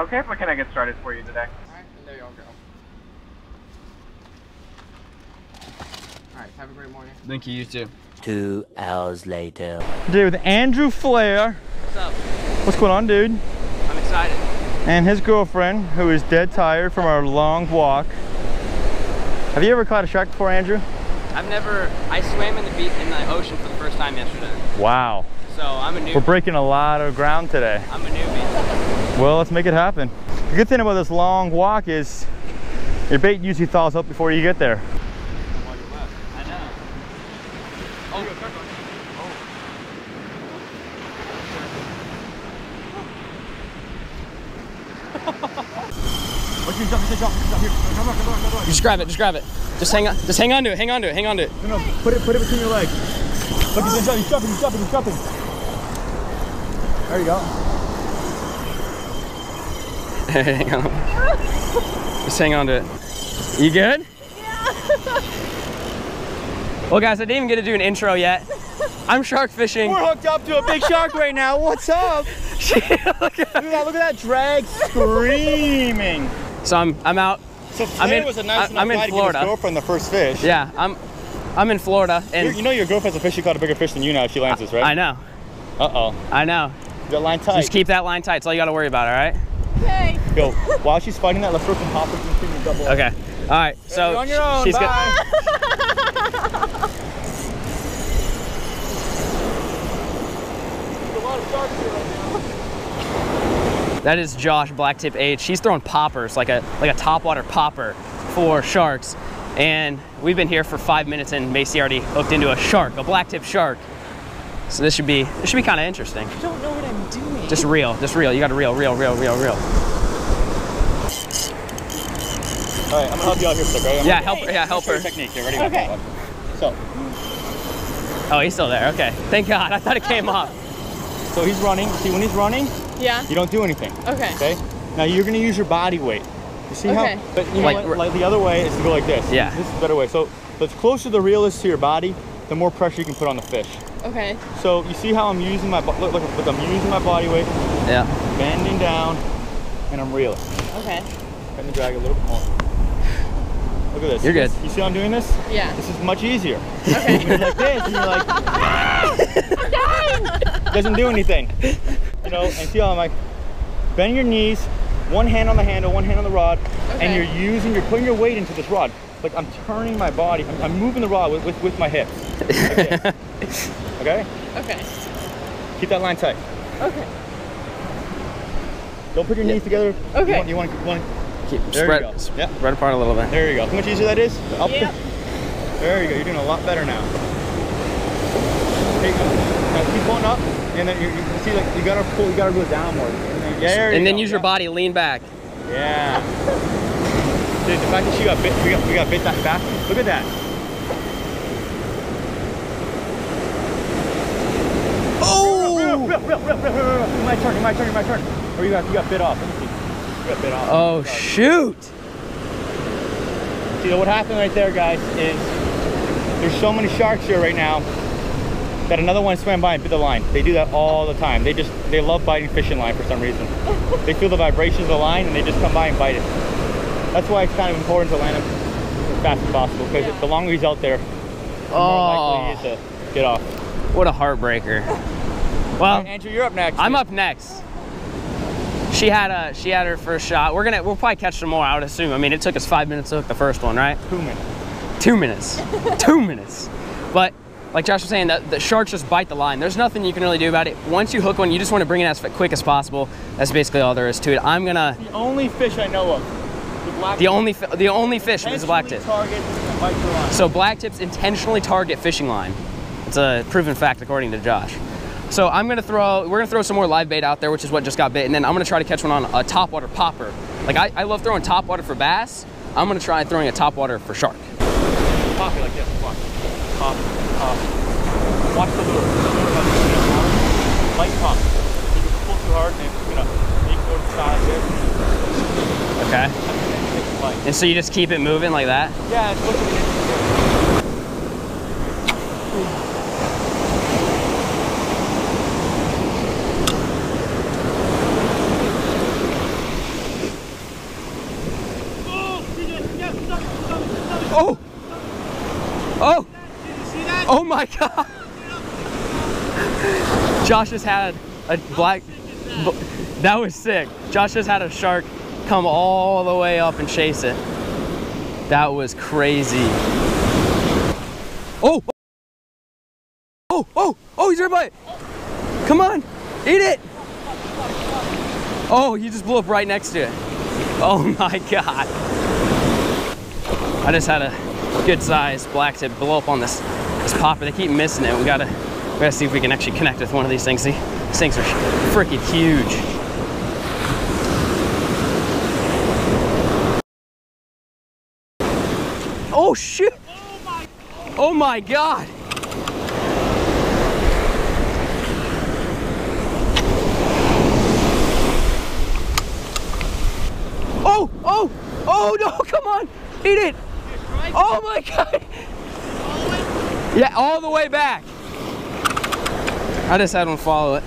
Okay, what can I get started for you today? Alright, and there y'all go. Alright, have a great morning. Thank you, you too. Two hours later. Today with Andrew Flair. What's up? What's going on, dude? I'm excited. And his girlfriend, who is dead tired from our long walk. Have you ever caught a shark before, Andrew? I've never, I swam in the beach in the ocean for the first time yesterday. Wow. So I'm a newbie. We're breaking a lot of ground today. I'm a newbie. Well, let's make it happen. The good thing about this long walk is your bait usually thaws up before you get there. Just grab it, just grab it. Just hang on, just hang on to it, hang on to it, hang on to it. No, no, put it, put it between your legs. Look, he's jumping, he's jumping, he's jumping, he's jumping. There you go. Hang on. Just hang on to it. You good? Yeah. well guys, I didn't even get to do an intro yet. I'm shark fishing. We're hooked up to a big shark right now. What's up? look at that, look at that drag screaming. So I'm I'm out. So I'm in- was a nice I- enough I'm in guy to Florida. give his girlfriend the first fish. Yeah, I'm I'm in Florida You're- and you know your girlfriend's a fish. She caught a bigger fish than you now if she lands this, right? I know. Uh-oh. I know. You got line tight. Just keep that line tight. That's all you got to worry about, all right? Go. While she's fighting that, let's throw some hoppers between the double. Okay. All right. So You're on your own. she's Bye. got There's a lot of sharks here right now. that is Josh Blacktip H. He's throwing poppers like a like a topwater popper for sharks. And we've been here for five minutes and Macy already hooked into a shark, a blacktip shark. So this should be this should be kind of interesting. I don't know what I'm doing. Just reel, just reel. You got to reel, reel, reel, reel, reel. All right, I'm gonna help you out here, Stick, right? I'm Yeah, help her. Yeah, help show you her. Technique here. Ready? Okay. So, Oh, he's still there. Okay. Thank God. I thought it came off. so he's running. See, when he's running, Yeah. you don't do anything. Okay. Okay. Now you're gonna use your body weight. You see Okay. how? But you know, Like- like, like the other way is to go like this. Yeah. This is the better way. So the closer the reel is to your body, the more pressure you can put on the fish. Okay. So you see how I'm using my look, look, look I'm using my body weight, Yeah. bending down, and I'm reeling. Okay. Let me drag a little bit more. Look at this. You're good. You see how I'm doing this? Yeah. This is much easier. Okay. You're like this, and you're like, doesn't do anything. You know, and see how I'm like, bend your knees, one hand on the handle, one hand on the rod, okay. and you're using, you're putting your weight into this rod. Like I'm turning my body, I'm, I'm moving the rod with, with, with my hips. Like this. okay? Okay. Keep that line tight. Okay. Don't put your knees together. Okay. You want, you want, you want, Keep There spread, you go. sp- Yep. spread apart a little bit. there you go. How much easier that is? Up Yep. There you go. You're doing a lot better now. There you go. Now keep going up, and then you, you can see like you gotta pull, you gotta go downward. Yeah, there you and then go. use your body, lean back. Yeah. Dude, the fact that she got bit, we got, we got bit that fast. Look at that. Oh! My turn, my turn, my turn. Or you got, you got bit off. Let me see. You got off. Oh shoot! See what happened right there, guys, is there's so many sharks here right now that another one swam by and bit the line. They do that all the time. They just they love biting fishing line for some reason. they feel the vibrations of the line and they just come by and bite it. That's why it's kind of important to land him as fast as possible because Yeah. the longer he's out there, the more Oh, likely he is to get off. what a heartbreaker. Well, Andrew, you're up next. I'm up next. She had a she had her first shot. We're gonna we'll probably catch some more. I would assume. I mean, it took us five minutes to hook the first one, right? Two minutes. Two minutes. Two minutes. But like Josh was saying, the, the sharks just bite the line. There's nothing you can really do about it. Once you hook one, you just want to bring it as quick as possible. That's basically all there is to it. I'm gonna The only fish I know of. The, black the only the only fish is black tip. Target bite the line. So black tips intentionally target fishing line. It's a proven fact according to Josh. So I'm gonna throw, we're gonna throw some more live bait out there, which is what just got bit, and then I'm gonna try to catch one on a topwater popper. Like I, I love throwing topwater for bass. I'm gonna try throwing a topwater for shark. Pop it like this. Watch. Pop. Pop. Watch the lure. Light pop. You can pull too hard and it's gonna make the side here. Okay. And so you just keep it moving like that. Yeah, it's looking Oh! Oh! Oh my god! Josh has had a black. That was sick. Josh has had a shark come all the way up and chase it. That was crazy. Oh! Oh, oh, oh, he's right by it. Come on, eat it. Oh, he just blew up right next to it. Oh my God. I just had a good size black tip blow up on this this popper. They keep missing it. We gotta we gotta see if we can actually connect with one of these things. See, these things are freaking huge. Oh shit! Oh my god! Oh, oh, oh no, come on, eat it. Oh my God. Yeah, all the way back. I just had one follow it.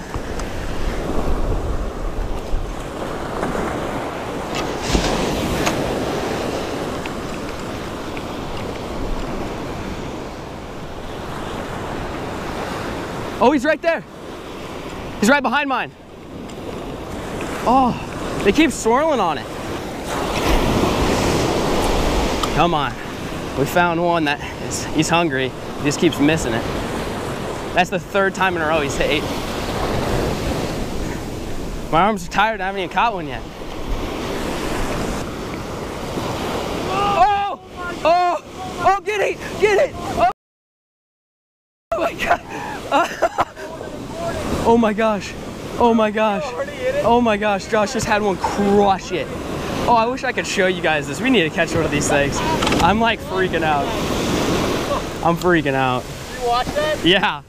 Oh, he's right there. He's right behind mine. Oh, they keep swirling on it. Come on. We found one that is, he's hungry. He just keeps missing it. That's the third time in a row he's hit. My arms are tired. I haven't even caught one yet. Oh! Oh! Oh, get it! Get it! Oh, oh my god! oh my gosh! Oh my gosh! Oh my gosh! Josh just had one crush it. Oh, I wish I could show you guys this. We need to catch one of these things. I'm like freaking out. I'm freaking out. You watch that? Yeah.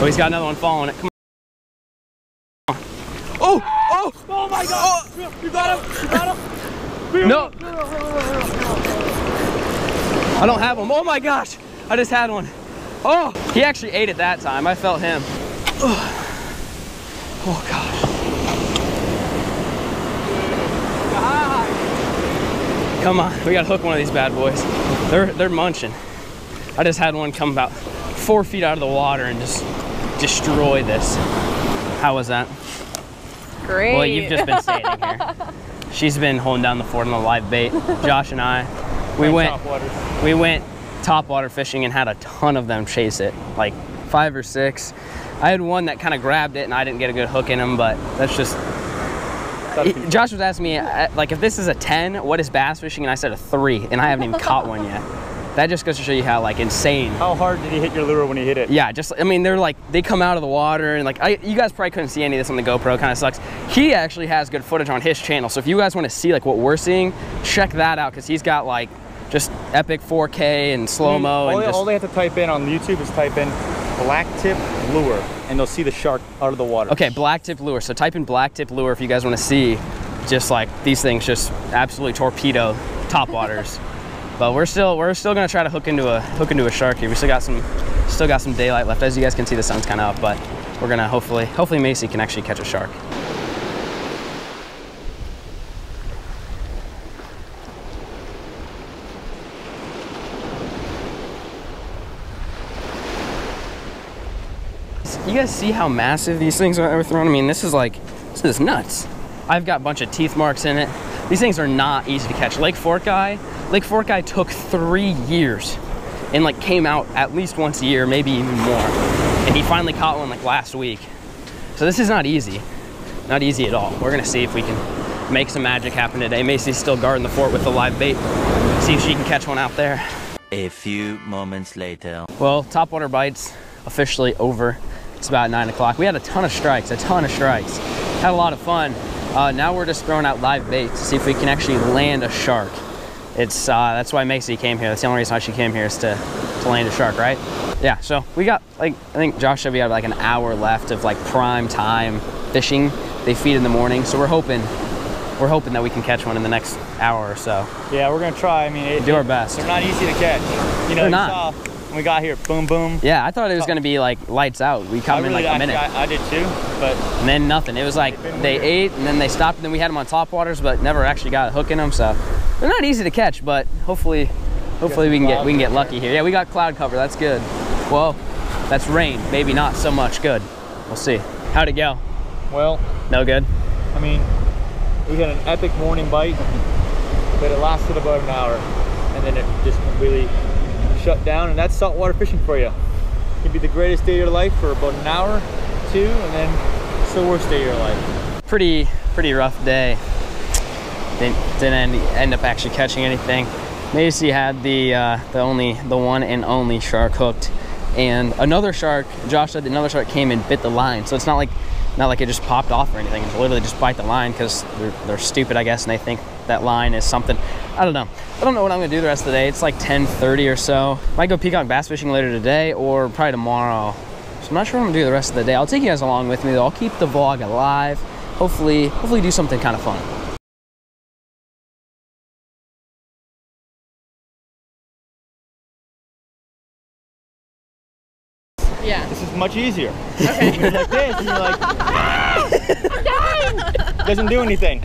Oh, he's got another one following it. Come on. Oh! Oh! Oh my god! Oh. You got him! You got him! No! I don't have him. Oh my gosh! I just had one. Oh! He actually ate it that time. I felt him. Oh, oh gosh. Come on, we gotta hook one of these bad boys. They're they're munching. I just had one come about four feet out of the water and just destroy this. How was that? Great. Well, you've just been standing here. She's been holding down the fort on the live bait. Josh and I, we went Top waters. we went topwater fishing and had a ton of them chase it, like five or six. I had one that kind of grabbed it and I didn't get a good hook in him, but that's just. Josh was asking me, uh, like, if this is a 10, what is bass fishing? And I said a three, and I haven't even caught one yet. That just goes to show you how, like, insane. How hard did he hit your lure when he hit it? Yeah, just, I mean, they're like, they come out of the water, and like, I, you guys probably couldn't see any of this on the GoPro, kind of sucks. He actually has good footage on his channel, so if you guys want to see, like, what we're seeing, check that out, because he's got, like, just epic 4K and slow mo. Mm, all, and they- just, all they have to type in on YouTube is type in black tip lure, and they'll see the shark out of the water. Okay, black tip lure. So type in black tip lure if you guys want to see just like these things just absolutely torpedo top waters. but we're still we're still gonna try to hook into a hook into a shark here. We still got some still got some daylight left. As you guys can see, the sun's kind of up, but we're gonna hopefully hopefully Macy can actually catch a shark. You guys see how massive these things are we're throwing? I mean, this is like, this is nuts. I've got a bunch of teeth marks in it. These things are not easy to catch. Lake Fork Guy, Lake Fork Guy took three years and like came out at least once a year, maybe even more. And he finally caught one like last week. So this is not easy. Not easy at all. We're gonna see if we can make some magic happen today. Macy's still guarding the fort with the live bait. See if she can catch one out there. A few moments later. Well, topwater bites officially over. It's about nine o'clock. We had a ton of strikes, a ton of strikes. Had a lot of fun. Uh, now we're just throwing out live bait to see if we can actually land a shark. It's uh, that's why Macy came here. That's the only reason why she came here is to to land a shark, right? Yeah. So we got like I think Josh said we have like an hour left of like prime time fishing. They feed in the morning, so we're hoping we're hoping that we can catch one in the next hour or so. Yeah, we're gonna try. I mean, it, Do our best. They're not easy to catch. You know, They're not. We got here, boom, boom. Yeah, I thought it was gonna be like lights out. We caught I them in like a minute. I, I did too, but And then nothing. It was like they ate and then they stopped and then we had them on top waters, but never actually got a hook in them. So they're not easy to catch, but hopefully, hopefully we can get we can get lucky here. Yeah, we got cloud cover. That's good. Well, that's rain. Maybe not so much. Good. We'll see. How'd it go? well, No good. I mean, we had an epic morning bite, but it lasted about an hour, and then it just completely shut down. And that's saltwater fishing for you. It can be the greatest day of your life for about an hour, two, and then it's the worst day of your life. Pretty pretty rough day. Didn't didn't end, up actually catching anything. Macy had the uh, the only the one and only shark hooked, and another shark. Josh said another shark came and bit the line. So it's not like not like it just popped off or anything. It's literally just bite the line because they're, they're stupid, I guess, and they think that line is something. I don't know. I don't know what I'm gonna do the rest of the day. It's like 10:30 or so. Might go peacock bass fishing later today or probably tomorrow. So I'm not sure what I'm gonna do the rest of the day. I'll take you guys along with me though. I'll keep the vlog alive. Hopefully, hopefully do something kind of fun. Yeah. This is much easier. Okay. you're like this, and you're like, doesn't do anything.